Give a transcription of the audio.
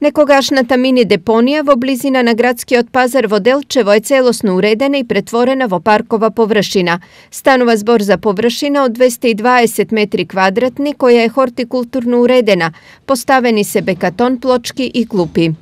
Некогашната мини депонија во близина на градскиот пазар во Делчево е целосно уредена и претворена во паркова површина. Станува збор за површина од 220 метри квадратни која е хортикултурно уредена. Поставени се бекатон, плочки и клупи.